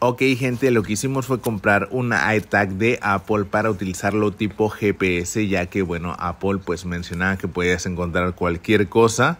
Ok gente, lo que hicimos fue comprar una iTag de Apple para utilizarlo tipo GPS, ya que bueno, Apple pues mencionaba que podías encontrar cualquier cosa.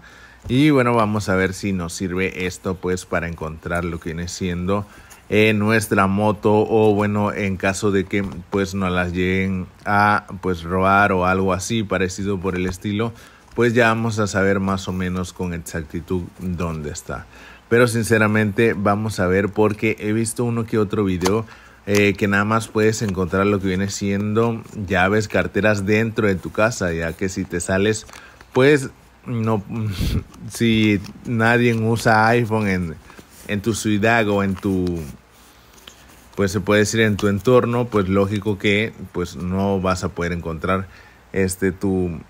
Y bueno, vamos a ver si nos sirve esto pues para encontrar lo que viene siendo en nuestra moto o bueno, en caso de que pues nos las lleguen a pues robar o algo así parecido por el estilo, pues ya vamos a saber más o menos con exactitud dónde está. Pero sinceramente vamos a ver porque he visto uno que otro video eh, que nada más puedes encontrar lo que viene siendo llaves, carteras dentro de tu casa, ya que si te sales, pues no, si nadie usa iPhone en, en tu ciudad o en tu, pues se puede decir en tu entorno, pues lógico que pues no vas a poder encontrar este tu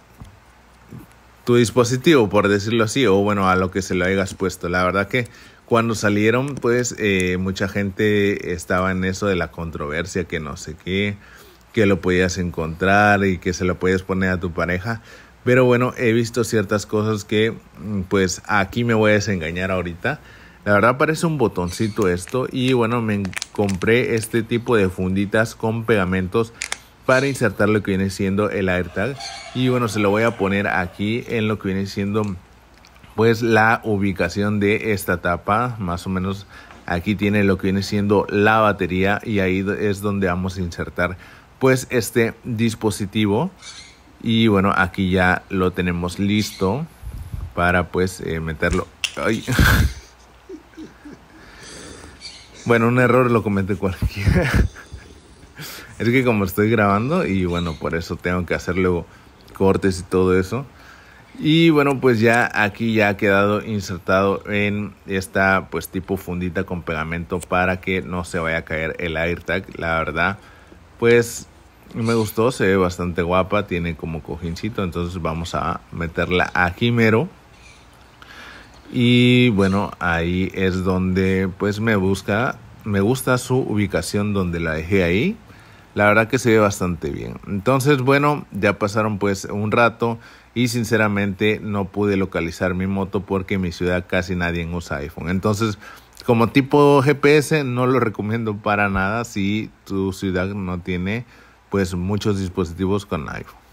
tu dispositivo, por decirlo así, o bueno, a lo que se lo hayas puesto. La verdad que cuando salieron, pues eh, mucha gente estaba en eso de la controversia, que no sé qué, que lo podías encontrar y que se lo podías poner a tu pareja. Pero bueno, he visto ciertas cosas que mm, pues aquí me voy a desengañar ahorita. La verdad parece un botoncito esto y bueno, me compré este tipo de funditas con pegamentos para insertar lo que viene siendo el AirTag. Y bueno, se lo voy a poner aquí en lo que viene siendo pues la ubicación de esta tapa. Más o menos aquí tiene lo que viene siendo la batería y ahí es donde vamos a insertar pues este dispositivo. Y bueno, aquí ya lo tenemos listo para pues eh, meterlo. bueno, un error lo comete cualquiera. Es que como estoy grabando y bueno, por eso tengo que hacer luego cortes y todo eso. Y bueno, pues ya aquí ya ha quedado insertado en esta pues tipo fundita con pegamento para que no se vaya a caer el AirTag. La verdad, pues me gustó, se ve bastante guapa, tiene como cojincito, entonces vamos a meterla aquí mero. Y bueno, ahí es donde pues me busca, me gusta su ubicación donde la dejé ahí la verdad que se ve bastante bien. Entonces, bueno, ya pasaron pues un rato y sinceramente no pude localizar mi moto porque en mi ciudad casi nadie usa iPhone. Entonces, como tipo GPS no lo recomiendo para nada si tu ciudad no tiene pues muchos dispositivos con iPhone.